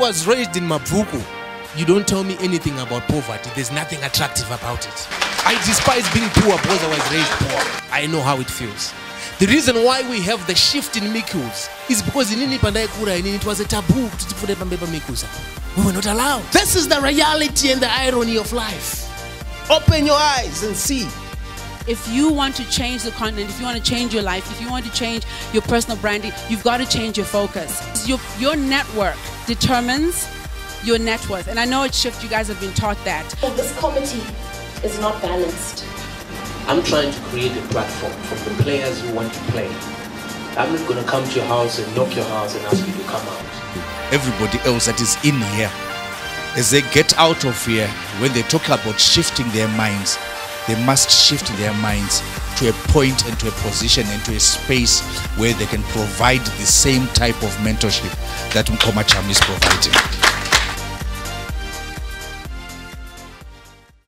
was raised in Mabuku, you don't tell me anything about poverty. There's nothing attractive about it. I despise being poor because I was raised poor. I know how it feels. The reason why we have the shift in Mikus is because in Inipandai Kura, it was a taboo to put Mikusa. We were not allowed. This is the reality and the irony of life. Open your eyes and see. If you want to change the continent, if you want to change your life, if you want to change your personal branding, you've got to change your focus. Your, your network determines your net worth. And I know at Shift you guys have been taught that. This committee is not balanced. I'm trying to create a platform for the players who want to play. I'm not going to come to your house and knock your house and ask you to come out. Everybody else that is in here, as they get out of here, when they talk about shifting their minds, they must shift their minds to a point and to a position and to a space where they can provide the same type of mentorship that Mkoma Cham is providing.